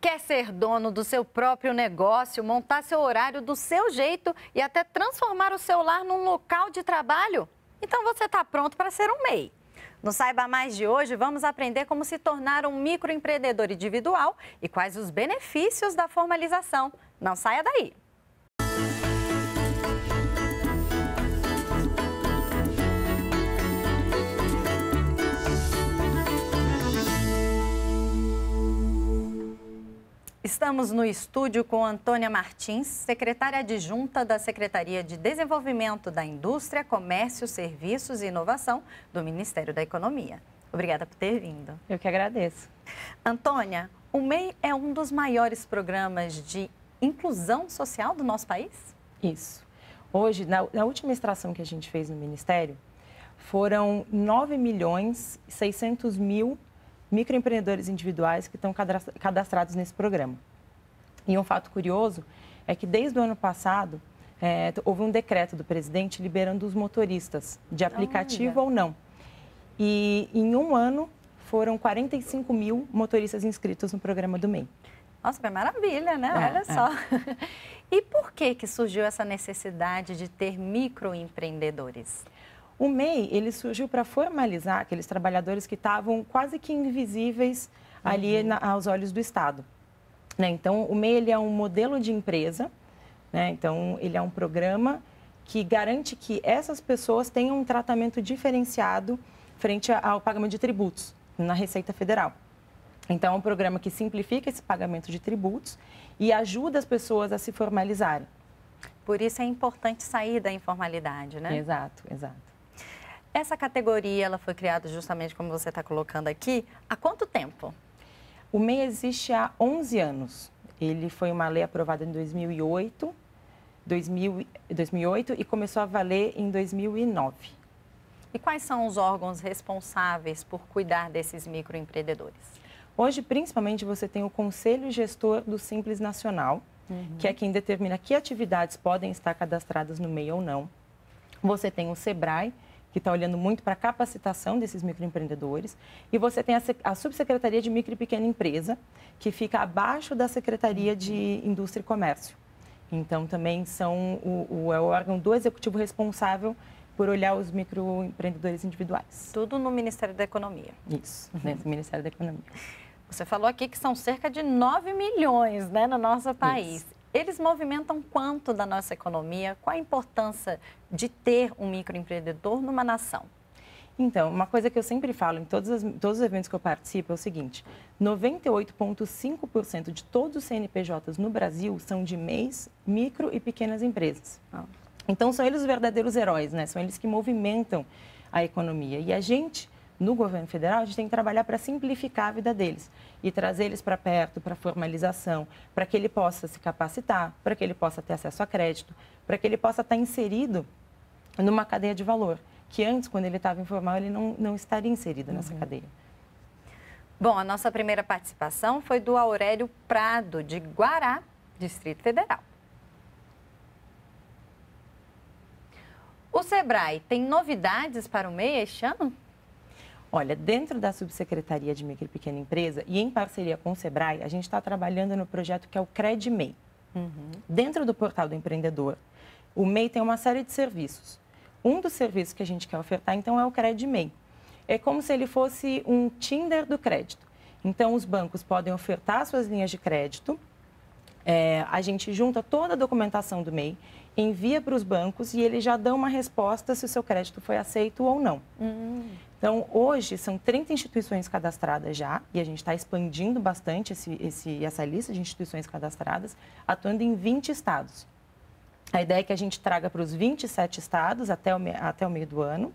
Quer ser dono do seu próprio negócio, montar seu horário do seu jeito e até transformar o seu lar num local de trabalho? Então você está pronto para ser um MEI. No Saiba Mais de hoje, vamos aprender como se tornar um microempreendedor individual e quais os benefícios da formalização. Não saia daí! Estamos no estúdio com Antônia Martins, secretária adjunta da Secretaria de Desenvolvimento da Indústria, Comércio, Serviços e Inovação do Ministério da Economia. Obrigada por ter vindo. Eu que agradeço. Antônia, o MEI é um dos maiores programas de inclusão social do nosso país? Isso. Hoje, na, na última extração que a gente fez no Ministério, foram 9 milhões e 600 mil microempreendedores individuais que estão cadastrados nesse programa. E um fato curioso é que desde o ano passado é, houve um decreto do presidente liberando os motoristas de aplicativo Olha. ou não. E em um ano foram 45 mil motoristas inscritos no programa do MEI. Nossa, que maravilha, né? É, Olha é. só. E por que, que surgiu essa necessidade de ter microempreendedores? O MEI, ele surgiu para formalizar aqueles trabalhadores que estavam quase que invisíveis ali uhum. na, aos olhos do Estado. Né? Então, o MEI ele é um modelo de empresa, né? então, ele é um programa que garante que essas pessoas tenham um tratamento diferenciado frente ao pagamento de tributos na Receita Federal. Então, é um programa que simplifica esse pagamento de tributos e ajuda as pessoas a se formalizarem. Por isso é importante sair da informalidade, né? Exato, exato. Essa categoria ela foi criada justamente como você está colocando aqui. Há quanto tempo? O MEI existe há 11 anos. Ele foi uma lei aprovada em 2008, 2000, 2008 e começou a valer em 2009. E quais são os órgãos responsáveis por cuidar desses microempreendedores? Hoje, principalmente, você tem o Conselho Gestor do Simples Nacional, uhum. que é quem determina que atividades podem estar cadastradas no MEI ou não. Você tem o SEBRAE, que está olhando muito para a capacitação desses microempreendedores. E você tem a, a, Subsecretaria de Micro e Pequena Empresa, que fica abaixo da Secretaria de Indústria e Comércio. Então, também são o, o, é o órgão do executivo responsável por olhar os microempreendedores individuais. Tudo no Ministério da Economia. Isso, dentro do Ministério da Economia. Você falou aqui que são cerca de 9 milhões né, no nosso país. Isso. Eles movimentam quanto da nossa economia? Qual a importância de ter um microempreendedor numa nação? Então, uma coisa que eu sempre falo em todos, as, todos os eventos que eu participo é o seguinte: 98,5% de todos os CNPJs no Brasil são de MEIs, micro e pequenas empresas. Ah. Então, são eles os verdadeiros heróis, né? São eles que movimentam a economia. E a gente no governo federal, a gente tem que trabalhar para simplificar a vida deles e trazer eles para perto, para formalização, para que ele possa se capacitar, para que ele possa ter acesso a crédito, para que ele possa estar inserido numa cadeia de valor, que antes, quando ele estava informal, ele não, não estaria inserido nessa uhum. cadeia. Bom, a nossa primeira participação foi do Aurélio Prado, de Guará, Distrito Federal. O Sebrae tem novidades para o MEI este ano? Olha, dentro da Subsecretaria de Micro e Pequena Empresa e em parceria com o SEBRAE, a gente está trabalhando no projeto que é o CredMEI. Uhum. Dentro do portal do empreendedor, o MEI tem uma série de serviços. Um dos serviços que a gente quer ofertar, então, é o CredMEI. É como se ele fosse um Tinder do crédito. Então, os bancos podem ofertar suas linhas de crédito, é, a gente junta toda a documentação do MEI, envia para os bancos e eles já dão uma resposta se o seu crédito foi aceito ou não. Uhum. Então, hoje, são 30 instituições cadastradas já, e a gente está expandindo bastante esse, esse, essa lista de instituições cadastradas, atuando em 20 estados. A ideia é que a gente traga para os 27 estados até o, até o meio do ano,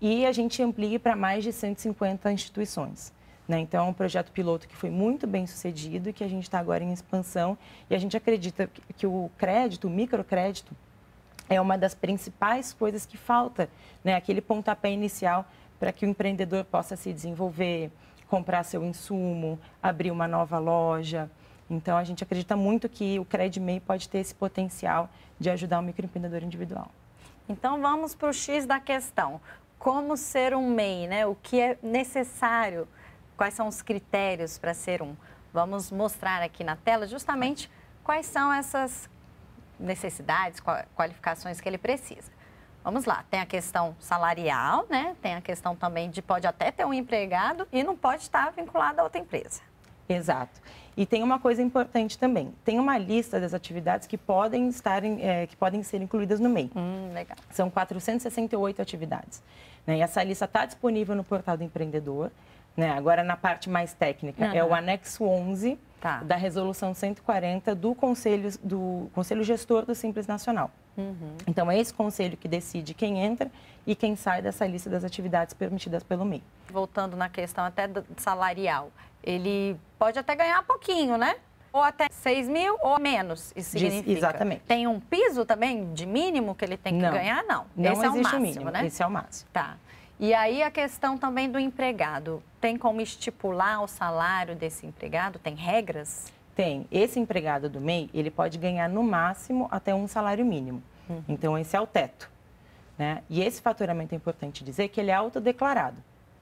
e a gente amplie para mais de 150 instituições. Né? Então, é um projeto piloto que foi muito bem sucedido e que a gente está agora em expansão, e a gente acredita que, o crédito, o microcrédito, é uma das principais coisas que falta, né? aquele pontapé inicial para que o empreendedor possa se desenvolver, comprar seu insumo, abrir uma nova loja. Então, a gente acredita muito que o CredMei pode ter esse potencial de ajudar o microempreendedor individual. Então, vamos para o X da questão. Como ser um MEI, né? O que é necessário? Quais são os critérios para ser um, Vamos mostrar aqui na tela justamente quais são essas necessidades, qualificações que ele precisa. Vamos lá, tem a questão salarial, né? Tem a questão também de pode até ter um empregado e não pode estar vinculado a outra empresa. Exato. E tem uma coisa importante também. Tem uma lista das atividades que podem estar, é, que podem ser incluídas no MEI. Hum, legal. São 468 atividades. Né? E essa lista está disponível no portal do empreendedor. Né? Agora, na parte mais técnica, uhum. é o anexo 11 tá. da resolução 140 do Conselho, do Conselho Gestor do Simples Nacional. Uhum. Então, é esse conselho que decide quem entra e quem sai dessa lista das atividades permitidas pelo MEI. Voltando na questão até salarial, ele pode até ganhar pouquinho, né? Ou até 6 mil ou menos, isso significa. Exatamente. Tem um piso também de mínimo que ele tem que não, ganhar? Não, não esse existe é o máximo, mínimo, né? Esse é o máximo. Tá. E aí a questão também do empregado. Tem como estipular o salário desse empregado? Tem regras? Tem. Esse empregado do MEI, ele pode ganhar no máximo até um salário mínimo. Uhum. Então, esse é o teto. Né? E esse faturamento é importante dizer que ele é autodeclarado.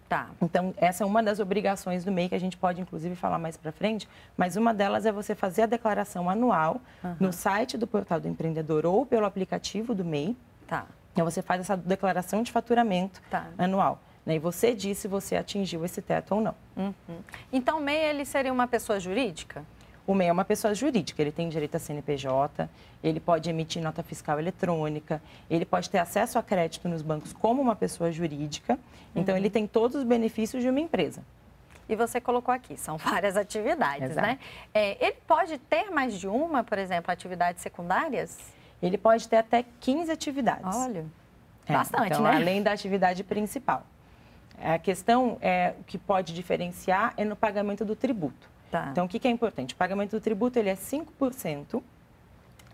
Tá. Então, essa é uma das obrigações do MEI que a gente pode, inclusive, falar mais para frente, mas uma delas é você fazer a declaração anual uhum. no site do Portal do Empreendedor ou pelo aplicativo do MEI. Tá. Então, você faz essa declaração de faturamento tá. anual. Né? E você diz se você atingiu esse teto ou não. Uhum. Então, o MEI, ele seria uma pessoa jurídica? O MEI é uma pessoa jurídica, ele tem direito a CNPJ, ele pode emitir nota fiscal eletrônica, ele pode ter acesso a crédito nos bancos como uma pessoa jurídica, então uhum. ele tem todos os benefícios de uma empresa. E você colocou aqui, são várias atividades, Exato. né? É, ele pode ter mais de uma, por exemplo, atividades secundárias? Ele pode ter até 15 atividades. Olha, é, bastante, então, né? Além da atividade principal. A questão é, o que pode diferenciar é no pagamento do tributo. Tá. Então, o que, é importante? O pagamento do tributo ele é 5%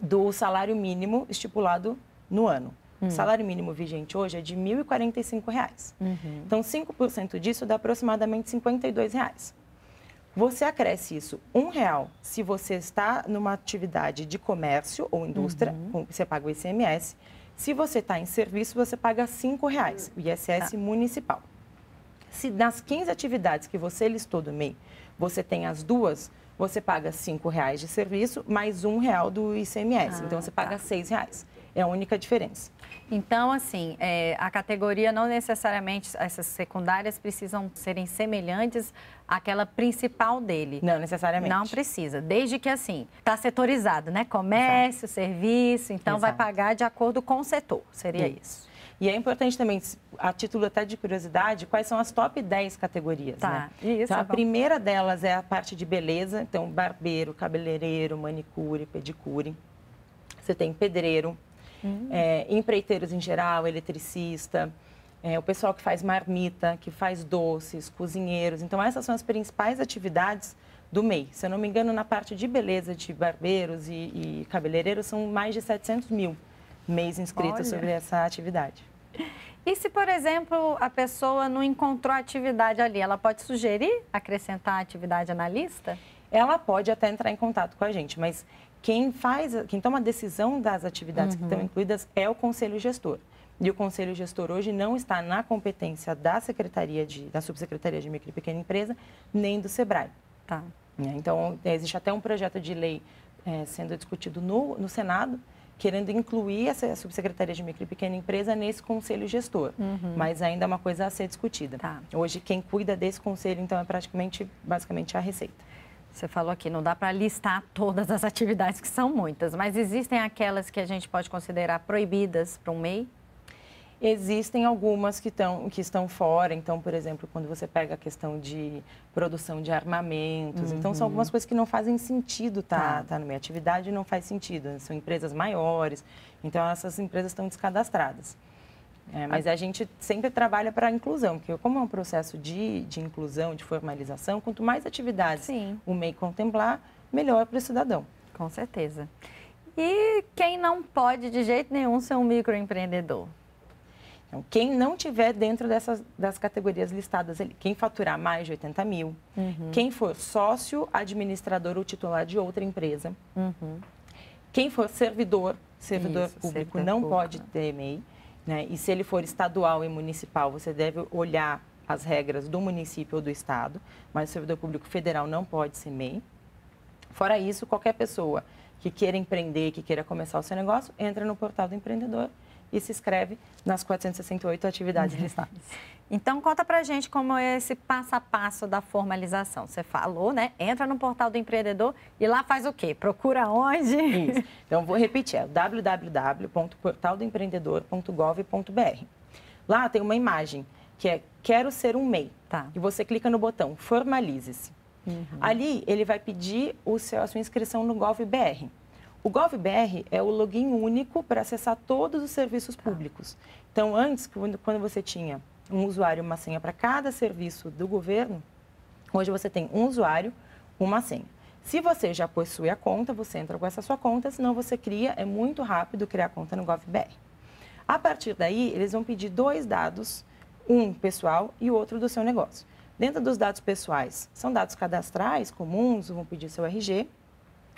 do salário mínimo estipulado no ano. Hum. O salário mínimo vigente hoje é de R$ 1.045. Uhum. Então, 5% disso dá aproximadamente 52 reais. Você acresce isso um real se você está numa atividade de comércio ou indústria, uhum. você paga o ICMS. Se você está em serviço, você paga cinco reais, o ISS tá. municipal. Se nas 15 atividades que você listou do MEI, você tem as duas, você paga cinco reais de serviço mais um real do ICMS. Ah, então você paga tá. seis reais. É a única diferença. Então, assim, é, a categoria não necessariamente, essas secundárias precisam serem semelhantes àquela principal dele. Não necessariamente. Não precisa, desde que, assim, está setorizado, né? Comércio, Exato. serviço, então Exato. vai pagar de acordo com o setor, seria isso. isso. E é importante também, a título até de curiosidade, quais são as top 10 categorias. Tá, né? isso. Então, é a primeira delas é a parte de beleza, então barbeiro, cabeleireiro, manicure, pedicure. Você tem pedreiro, hum. é, empreiteiros em geral, eletricista, é, o pessoal que faz marmita, que faz doces, cozinheiros. Então, essas são as principais atividades do MEI. Se eu não me engano, na parte de beleza de barbeiros e, e cabeleireiros, são mais de 700 mil mês inscritos Olha. sobre essa atividade. E se, por exemplo, a pessoa não encontrou atividade ali, ela pode sugerir acrescentar a atividade na lista? Ela pode até entrar em contato com a gente, mas quem faz, quem toma a decisão das atividades uhum. que estão uhum. incluídas é o conselho gestor. E o conselho gestor hoje não está na competência da secretaria de, da subsecretaria de micro e pequena empresa nem do Sebrae. Tá. Então existe até um projeto de lei é, sendo discutido no, no Senado querendo incluir essa subsecretaria de micro e pequena empresa nesse conselho gestor, uhum. mas ainda é uma coisa a ser discutida. Tá. Hoje quem cuida desse conselho então é praticamente, basicamente a Receita. Você falou aqui, não dá para listar todas as atividades que são muitas, mas existem aquelas que a gente pode considerar proibidas para um MEI? Existem algumas que, tão, que estão fora, então, por exemplo, quando você pega a questão de produção de armamentos, uhum. então são algumas coisas que não fazem sentido tá, tá. tá no meio. Atividade não faz sentido, né? são empresas maiores, então essas empresas estão descadastradas. É, mas a gente sempre trabalha para a inclusão, porque como é um processo de, de inclusão, de formalização, quanto mais atividades Sim. o MEI contemplar, melhor para o cidadão. Com certeza. E quem não pode de jeito nenhum ser um microempreendedor? Então, quem não tiver dentro dessas das categorias listadas ali, quem faturar mais de 80 mil, uhum. quem for sócio, administrador ou titular de outra empresa, uhum. quem for servidor, servidor Isso, público servidor não público. pode ter MEI, né? E se ele for estadual e municipal, você deve olhar as regras do município ou do estado, mas o servidor público federal não pode ser MEI. Fora isso, qualquer pessoa que queira empreender, que queira começar o seu negócio, entra no portal do empreendedor e se inscreve nas 468 atividades listadas. Então, conta pra gente como é esse passo a passo da formalização. Você falou, né? Entra no portal do empreendedor e lá faz o quê? Procura onde? Isso. Então, vou repetir, é www.portaldoempreendedor.gov.br. Lá tem uma imagem que é Quero ser um MEI. Tá. E você clica no botão Formalize-se. Uhum. Ali, ele vai pedir o seu, a sua inscrição no GovBR. O GovBR é o login único para acessar todos os serviços tá. públicos. Então, antes, quando, quando você tinha um usuário e uma senha para cada serviço do governo, hoje você tem um usuário, uma senha. Se você já possui a conta, você entra com essa sua conta, senão você cria, é muito rápido criar conta no GovBR. A partir daí, eles vão pedir dois dados, um pessoal e outro do seu negócio. Dentro dos dados pessoais, são dados cadastrais comuns, vão pedir seu RG,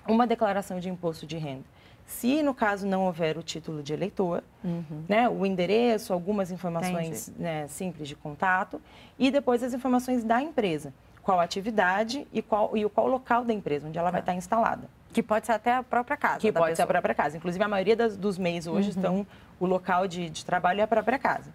uma declaração de imposto de renda. Se, no caso, não houver o título de eleitor, uhum. né, o endereço, algumas informações né, simples de contato e depois as informações da empresa. Qual atividade e qual, e qual local da empresa, onde ela tá. vai estar instalada. Que pode ser até a própria casa. Que pode pessoa. ser a própria casa. Inclusive, a maioria das, dos MEIs hoje uhum. estão, o local de, de trabalho é a própria casa.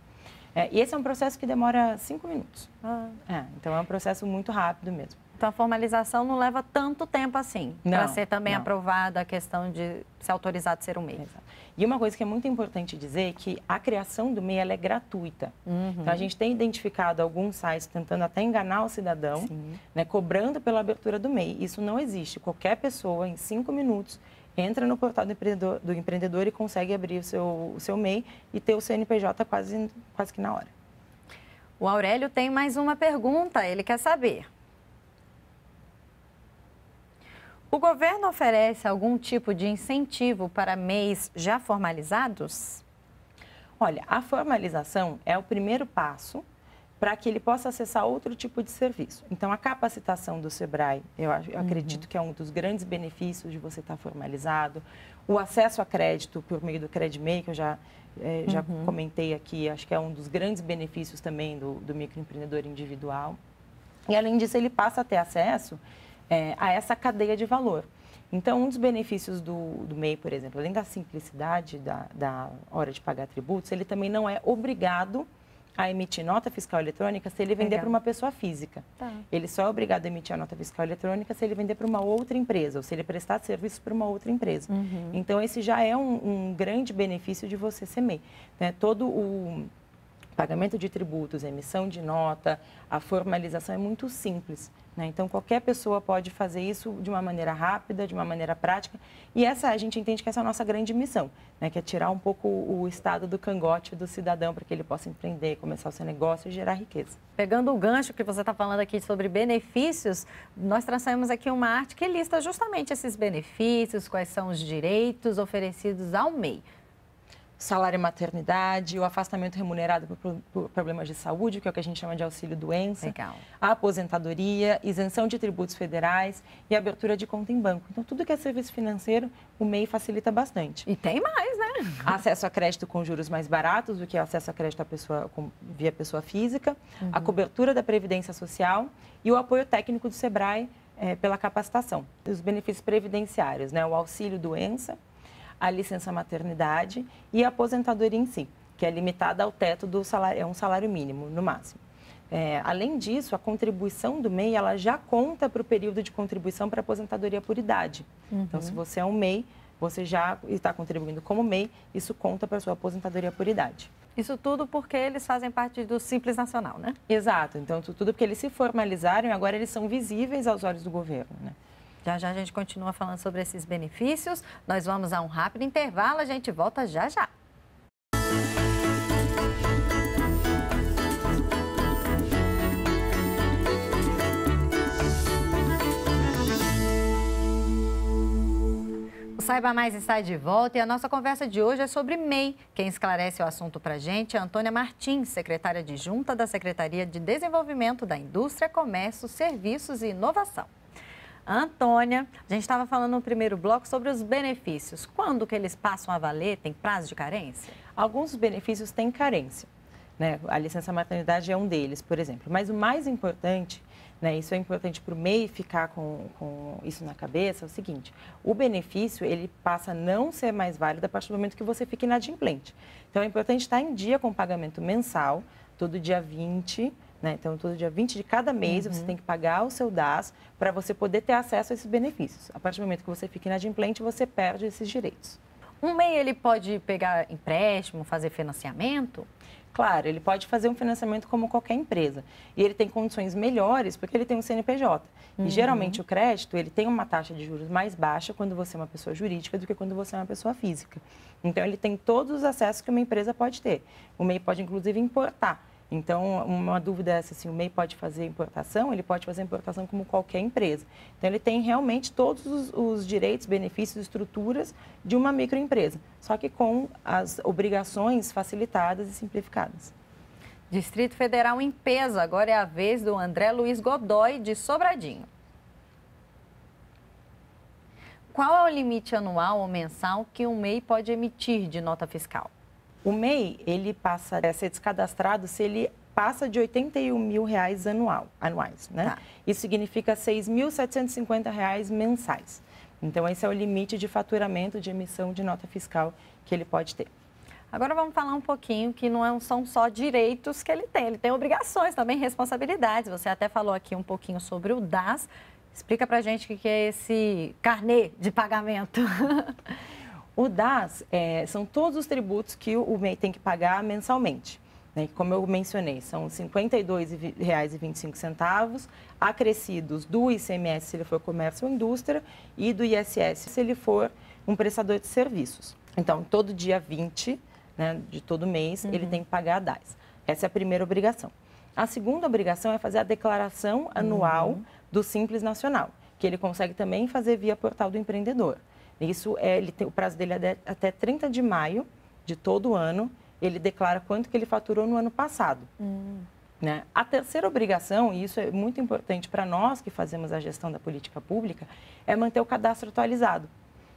É, e esse é um processo que demora cinco minutos. Ah. É, então, é um processo muito rápido mesmo. Então, a formalização não leva tanto tempo assim para ser também não. aprovada a questão de ser autorizado a ser um MEI. Exato. E uma coisa que é muito importante dizer é que a criação do MEI é gratuita. Uhum. Então, a gente tem identificado alguns sites tentando até enganar o cidadão, né, cobrando pela abertura do MEI. Isso não existe. Qualquer pessoa, em cinco minutos, entra no portal do empreendedor, do empreendedor e consegue abrir o seu, o seu MEI e ter o CNPJ quase, quase que na hora. O Aurélio tem mais uma pergunta, ele quer saber. O governo oferece algum tipo de incentivo para MEIs já formalizados? Olha, a formalização é o primeiro passo para que ele possa acessar outro tipo de serviço. Então, a capacitação do SEBRAE, eu, eu uhum. acredito que é um dos grandes benefícios de você estar formalizado. O acesso a crédito por meio do CredMe, que eu já, eh, já uhum. comentei aqui, acho que é um dos grandes benefícios também do, do microempreendedor individual. E, além disso, ele passa a ter acesso é, a essa cadeia de valor. Então, um dos benefícios do, do MEI, por exemplo, além da simplicidade da, da hora de pagar tributos, ele também não é obrigado a emitir nota fiscal eletrônica se ele vender para uma pessoa física. Tá. Ele só é obrigado a emitir a nota fiscal eletrônica se ele vender para uma outra empresa ou se ele prestar serviço para uma outra empresa. Uhum. Então, esse já é um, um, grande benefício de você ser MEI. Né? Todo o pagamento de tributos, emissão de nota, a formalização é muito simples. Né? Então, qualquer pessoa pode fazer isso de uma maneira rápida, de uma maneira prática. E essa a gente entende que essa é a nossa grande missão, né? que é tirar um pouco o estado do cangote do cidadão para que ele possa empreender, começar o seu negócio e gerar riqueza. Pegando o gancho que você está falando aqui sobre benefícios, nós traçamos aqui uma arte que lista justamente esses benefícios, quais são os direitos oferecidos ao MEI salário maternidade, o afastamento remunerado por, por, problemas de saúde, que é o que a gente chama de auxílio doença, Legal. a aposentadoria, isenção de tributos federais e abertura de conta em banco. Então, tudo que é serviço financeiro, o MEI facilita bastante. E tem mais, né? Acesso a crédito com juros mais baratos do que acesso a crédito à pessoa, com, via pessoa física, uhum. a cobertura da Previdência Social e o apoio técnico do SEBRAE é, pela capacitação. Os benefícios previdenciários, né? o auxílio doença, a licença maternidade e a aposentadoria em si, que é limitada ao teto do salário, é um salário mínimo, no máximo. É, além disso, a contribuição do MEI ela já conta para o período de contribuição para aposentadoria por idade. Uhum. Então, se você é um MEI, você já está contribuindo como MEI, isso conta para a sua aposentadoria por idade. Isso tudo porque eles fazem parte do Simples Nacional, né? Exato. Então, tudo porque eles se formalizaram e agora eles são visíveis aos olhos do governo, né? Já já a gente continua falando sobre esses benefícios. Nós vamos a um rápido intervalo, a gente volta já já. O Saiba Mais está de volta e a nossa conversa de hoje é sobre MEI. Quem esclarece o assunto para a gente é Antônia Martins, secretária adjunta da Secretaria de Desenvolvimento da Indústria, Comércio, Serviços e Inovação. Antônia, a gente estava falando no primeiro bloco sobre os benefícios. Quando que eles passam a valer? Tem prazo de carência? Alguns benefícios têm carência. Né? A licença maternidade é um deles, por exemplo. Mas o mais importante né, isso é importante para o MEI ficar com, com, isso na cabeça, é o seguinte, o benefício, ele passa a não ser mais válido a partir do momento que você fica inadimplente. Então, é importante estar em dia com o pagamento mensal, todo dia 20, né? Então, todo dia 20 de cada mês, uhum. você tem que pagar o seu DAS para você poder ter acesso a esses benefícios. A partir do momento que você fica inadimplente, você perde esses direitos. Um MEI, ele pode pegar empréstimo, fazer financiamento? Claro, ele pode fazer um financiamento como qualquer empresa. E ele tem condições melhores porque ele tem um CNPJ. Uhum. E geralmente o crédito, ele tem uma taxa de juros mais baixa quando você é uma pessoa jurídica do que quando você é uma pessoa física. Então ele tem todos os acessos que uma empresa pode ter. O MEI pode inclusive importar. Então, uma dúvida é essa, se o MEI pode fazer importação, ele pode fazer importação como qualquer empresa. Então, ele tem realmente todos os, os direitos, benefícios, estruturas de uma microempresa, só que com as obrigações facilitadas e simplificadas. Distrito Federal em peso, agora é a vez do André Luiz Godoy, de Sobradinho. Qual é o limite anual ou mensal que o MEI pode emitir de nota fiscal? O MEI, ele passa a ser descadastrado se ele passa de 81 mil reais anual, anuais, né? Tá. Isso significa 6.750 reais mensais. Então, esse é o limite de faturamento de emissão de nota fiscal que ele pode ter. Agora vamos falar um pouquinho que não é são só direitos que ele tem, ele tem obrigações, também responsabilidades. Você até falou aqui um pouquinho sobre o DAS. Explica pra gente o que é esse carnê de pagamento. O DAS é, são todos os tributos que o MEI tem que pagar mensalmente. Né? Como eu mencionei, são R$ 52,25, acrescidos do ICMS se ele for comércio ou indústria e do ISS se ele for um prestador de serviços. Então, todo dia 20 né, de todo mês, uhum. ele tem que pagar a DAS. Essa é a primeira obrigação. A segunda obrigação é fazer a declaração anual uhum. do Simples Nacional, que ele consegue também fazer via portal do empreendedor. Isso é, ele tem, o prazo dele é até 30 de maio de todo ano. Ele declara quanto que ele faturou no ano passado. Hum. Né? A terceira obrigação, e isso é muito importante para nós que fazemos a gestão da política pública, é manter o cadastro atualizado.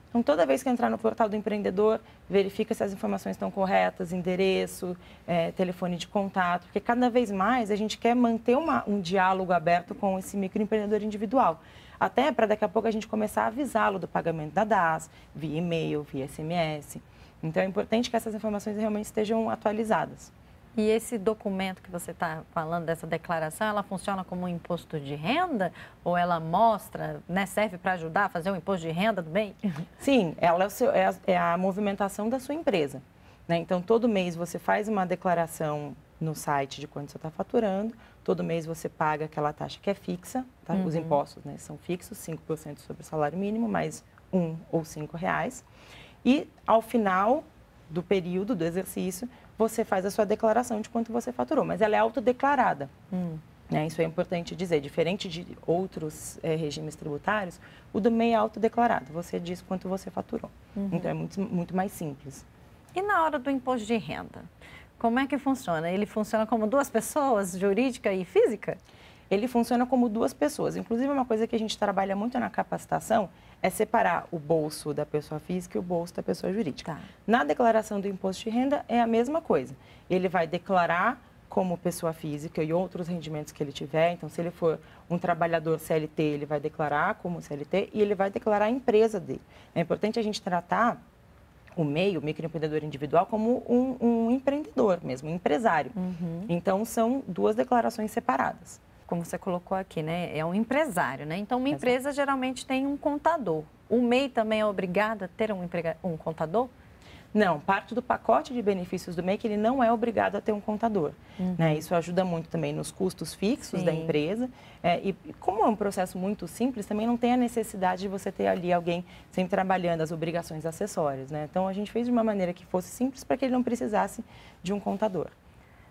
Então, toda vez que entrar no portal do empreendedor, verifica se as informações estão corretas, endereço, é, telefone de contato, porque cada vez mais a gente quer manter uma, um diálogo aberto com esse microempreendedor individual. Até para daqui a pouco a gente começar a avisá-lo do pagamento da DAS, via e-mail, via SMS. Então é importante que essas informações realmente estejam atualizadas. E esse documento que você está falando, dessa declaração, ela funciona como um imposto de renda? Ou ela mostra, né, serve para ajudar a fazer um imposto de renda do bem? Sim, ela é, seu, é, a, é a, movimentação da sua empresa. Né? Então, todo mês você faz uma declaração no site de quanto você está faturando, Todo mês você paga aquela taxa que é fixa, tá? uhum. os impostos né, são fixos, 5% sobre o salário mínimo, mais um ou cinco reais. E ao final do período do exercício, você faz a sua declaração de quanto você faturou, mas ela é autodeclarada. Hum. Né? Isso é importante dizer. Diferente de outros é, regimes tributários, o do MEI é autodeclarado. Você diz quanto você faturou. Uhum. Então é muito, muito mais simples. E na hora do imposto de renda? Como é que funciona? Ele funciona como duas pessoas, jurídica e física? Ele funciona como duas pessoas. Inclusive, uma coisa que a gente trabalha muito na capacitação é separar o bolso da pessoa física e o bolso da pessoa jurídica. Tá. Na declaração do imposto de renda é a mesma coisa. Ele vai declarar como pessoa física e outros rendimentos que ele tiver. Então, se ele for um trabalhador CLT, ele vai declarar como CLT e ele vai declarar a empresa dele. É importante a gente tratar o meio, o microempreendedor individual, como um, um empreendedor mesmo, um empresário. Uhum. Então, são duas declarações separadas. Como você colocou aqui, né? É um empresário, né? Então, uma Exato. empresa geralmente tem um contador. O MEI também é obrigado a ter um, emprega... um contador? Não, parte do pacote de benefícios do MEI que ele não é obrigado a ter um contador. Uhum. Né? Isso ajuda muito também nos custos fixos Sim. da empresa. É, e como é um processo muito simples, também não tem a necessidade de você ter ali alguém sempre trabalhando as obrigações acessórias. Né? Então, a gente fez de uma maneira que fosse simples para que ele não precisasse de um contador.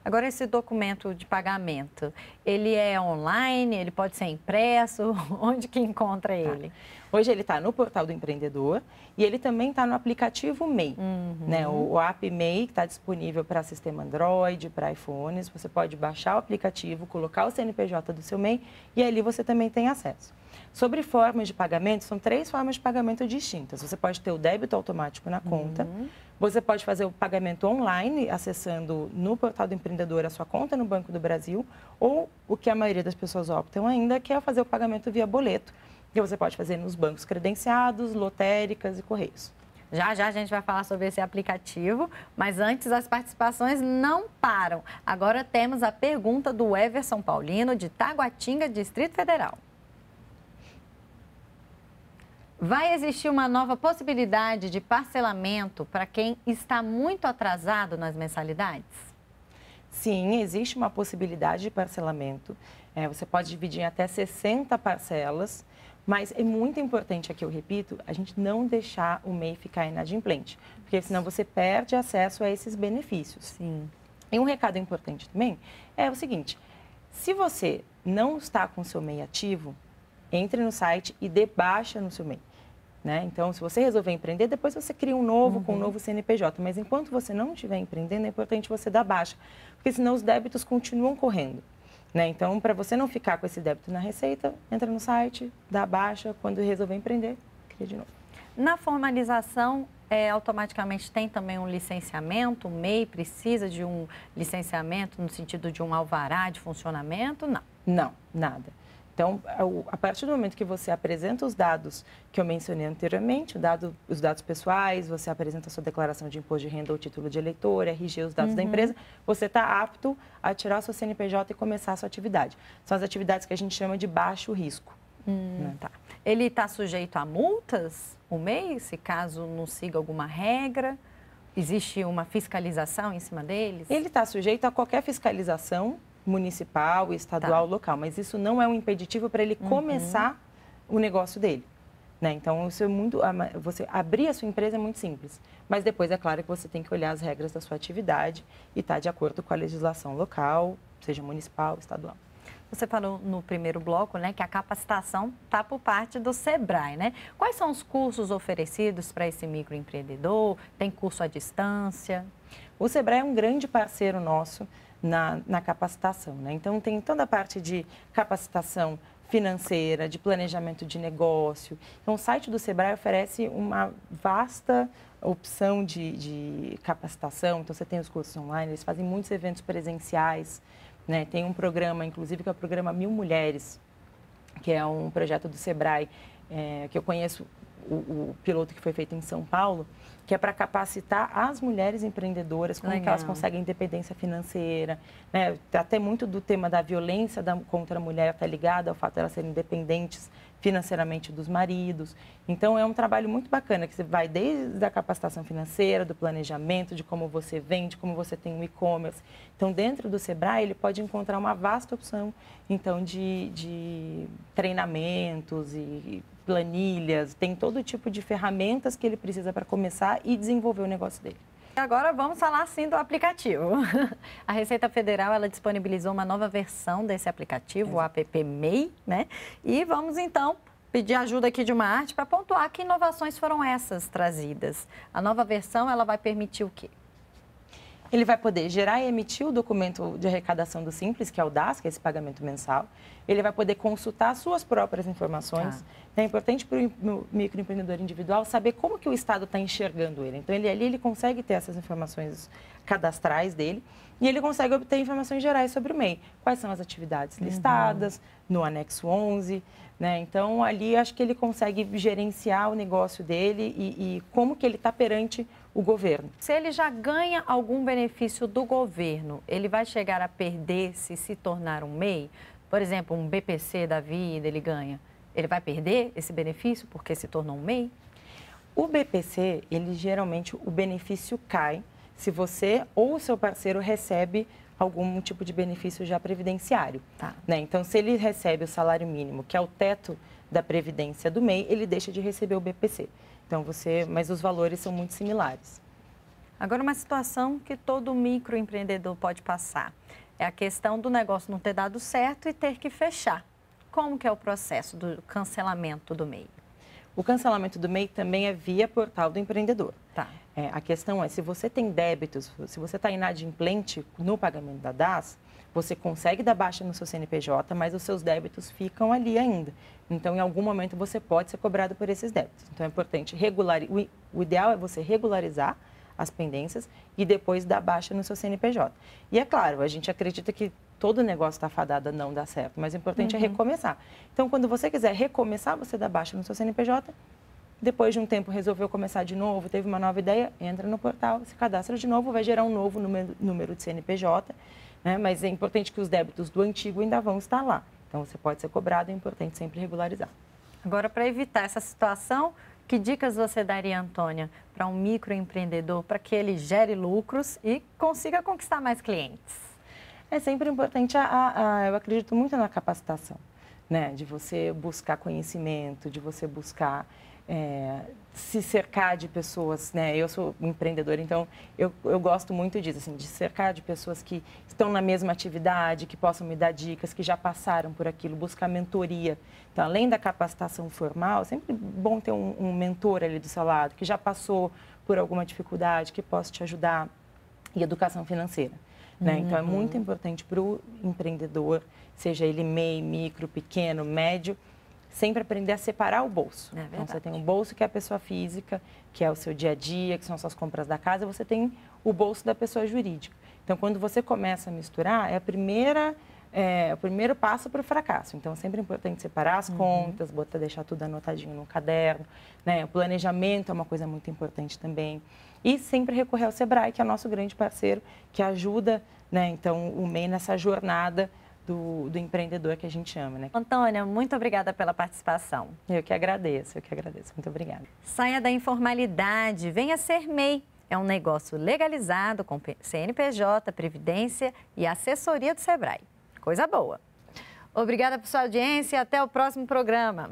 Agora, esse documento de pagamento, ele é online, ele pode ser impresso? Onde que encontra tá. ele? Tá. Hoje ele está no portal do empreendedor e ele também está no aplicativo MEI. Uhum. Né? O, o app MEI está disponível para sistema Android, para iPhones. Você pode baixar o aplicativo, colocar o CNPJ do seu MEI e ali você também tem acesso. Sobre formas de pagamento, são três formas de pagamento distintas. Você pode ter o débito automático na conta, uhum. você pode fazer o pagamento online, acessando no portal do empreendedor a sua conta no Banco do Brasil, ou o que a maioria das pessoas optam ainda, que é fazer o pagamento via boleto, que você pode fazer nos bancos credenciados, lotéricas e correios. Já já a gente vai falar sobre esse aplicativo, mas antes as participações não param. Agora temos a pergunta do Everson Paulino, de Taguatinga, Distrito Federal. Vai existir uma nova possibilidade de parcelamento para quem está muito atrasado nas mensalidades? Sim, existe uma possibilidade de parcelamento. É, você pode dividir em até 60 parcelas, mas é muito importante, aqui eu repito, a gente não deixar o MEI ficar inadimplente, porque senão você perde acesso a esses benefícios. Sim. E um recado importante também é o seguinte: se você não está com o seu MEI ativo, entre no site e dê baixa no seu MEI. Né? Então, se você resolver empreender, depois você cria um novo uhum. com um novo CNPJ. Mas enquanto você não estiver empreendendo, é importante você dar baixa, porque senão os débitos continuam correndo. Né? Então, para você não ficar com esse débito na receita, entra no site, dá baixa, quando resolver empreender, cria de novo. Na formalização, é, automaticamente tem também um licenciamento? O MEI precisa de um licenciamento no sentido de um alvará de funcionamento? Não. Não, nada. Então, a partir do momento que você apresenta os dados que eu mencionei anteriormente, dado, os dados pessoais, você apresenta a sua declaração de imposto de renda ou título de eleitor, RG, os dados uhum. da empresa, você está apto a tirar o seu CNPJ e começar a sua atividade. São as atividades que a gente chama de baixo risco. Hum, né? tá. Ele está sujeito a multas, o MEI, se caso não siga alguma regra? Existe uma fiscalização em cima deles? Ele está sujeito a qualquer fiscalização municipal, estadual, tá. local. Mas isso não é um impeditivo para ele uhum. começar o negócio dele. Né? Então, isso é muito, você abrir a sua empresa é muito simples. Mas depois, é claro que você tem que olhar as regras da sua atividade e estar tá de acordo com a legislação local, seja municipal, estadual. Você falou no primeiro bloco, né, que a capacitação está por parte do Sebrae, né? Quais são os cursos oferecidos para esse microempreendedor? Tem curso à distância? O Sebrae é um grande parceiro nosso na, na capacitação. Né? Então, tem toda a parte de capacitação financeira, de planejamento de negócio. Então, o site do Sebrae oferece uma vasta opção de, de capacitação. Então, você tem os cursos online, eles fazem muitos eventos presenciais. Né? Tem um programa, inclusive, que é o programa Mil Mulheres, que é um projeto do Sebrae, é, que eu conheço o, o piloto que foi feito em São Paulo, que é para capacitar as mulheres empreendedoras, como que elas conseguem independência financeira. Né? Até muito do tema da violência da, contra a mulher está ligado ao fato de elas serem independentes financeiramente dos maridos. Então, é um trabalho muito bacana, que você vai desde a capacitação financeira, do planejamento, de como você vende, como você tem um e-commerce. Então, dentro do Sebrae, ele pode encontrar uma vasta opção, então, de, de treinamentos e planilhas, tem todo tipo de ferramentas que ele precisa para começar e desenvolver o negócio dele. Agora vamos falar sim do aplicativo. A Receita Federal ela disponibilizou uma nova versão desse aplicativo, Exato. o app MEI, né? E vamos então pedir ajuda aqui de uma arte para pontuar que inovações foram essas trazidas. A nova versão ela vai permitir o quê? Ele vai poder gerar e emitir o documento de arrecadação do Simples, que é o DAS, que é esse pagamento mensal. Ele vai poder consultar suas próprias informações. Tá. É importante para o microempreendedor individual saber como que o Estado está enxergando ele. Então, ele ali ele consegue ter essas informações cadastrais dele e ele consegue obter informações gerais sobre o MEI. Quais são as atividades uhum. listadas uhum. no anexo 11, né? Então, ali acho que ele consegue gerenciar o negócio dele e, e como que ele está perante o governo. Se ele já ganha algum benefício do governo, ele vai chegar a perder se se tornar um MEI? Por exemplo, um BPC da vida ele ganha. Ele vai perder esse benefício porque se tornou um MEI? O BPC, ele geralmente, o benefício cai se você ou o seu parceiro recebe algum tipo de benefício já previdenciário. Tá. Né? Então, se ele recebe o salário mínimo, que é o teto da previdência do MEI, ele deixa de receber o BPC. Então você, mas os valores são muito similares. Agora uma situação que todo microempreendedor pode passar é a questão do negócio não ter dado certo e ter que fechar. Como que é o processo do cancelamento do MEI? O cancelamento do MEI também é via portal do empreendedor. Tá. É, a questão é, se você tem débitos, se você está inadimplente no pagamento da DAS, você consegue dar baixa no seu CNPJ, mas os seus débitos ficam ali ainda. Então, em algum momento, você pode ser cobrado por esses débitos. Então, é importante regularizar. O ideal é você regularizar as pendências e depois dar baixa no seu CNPJ. E é claro, a gente acredita que todo negócio está fadado a não dar certo, mas o importante é uhum. é recomeçar. Então, quando você quiser recomeçar, você dá baixa no seu CNPJ. Depois de um tempo, resolveu começar de novo, teve uma nova ideia, entra no portal, se cadastra de novo, vai gerar um novo número, número de CNPJ né? mas é importante que os débitos do antigo ainda vão estar lá. Então, você pode ser cobrado, é importante sempre regularizar. Agora, para evitar essa situação, que dicas você daria, Antônia, para um microempreendedor para que ele gere lucros e consiga conquistar mais clientes? É sempre importante, a, a, a, eu acredito muito na capacitação, né? De você buscar conhecimento, de você buscar é, se cercar de pessoas, né? Eu sou empreendedora, então eu, eu gosto muito disso, assim, de cercar de pessoas que estão na mesma atividade, que possam me dar dicas, que já passaram por aquilo, buscar mentoria. Então, além da capacitação formal, é sempre bom ter um, um mentor ali do seu lado, que já passou por alguma dificuldade, que possa te ajudar. E educação financeira. Né? Uhum. Então, é muito importante para o empreendedor, seja ele MEI, micro, pequeno, médio, sempre aprender a separar o bolso. É então, você tem o bolso que é a pessoa física, que é o seu dia a dia, que são suas compras da casa, você tem o bolso da pessoa jurídica. Então, quando você começa a misturar, é a primeira é, o primeiro passo para o fracasso. Então, é sempre importante separar as uhum. contas, botar, deixar tudo anotadinho no caderno. Né? O planejamento é uma coisa muito importante também. E sempre recorrer ao Sebrae, que é nosso grande parceiro, que ajuda né? então, o MEI nessa jornada do, do, empreendedor que a gente ama, né? Antônia, muito obrigada pela participação. Eu que agradeço, eu que agradeço. Muito obrigada. Saia da informalidade, venha ser MEI. É um negócio legalizado com CNPJ, Previdência e assessoria do Sebrae. Coisa boa. Obrigada por sua audiência e até o próximo programa.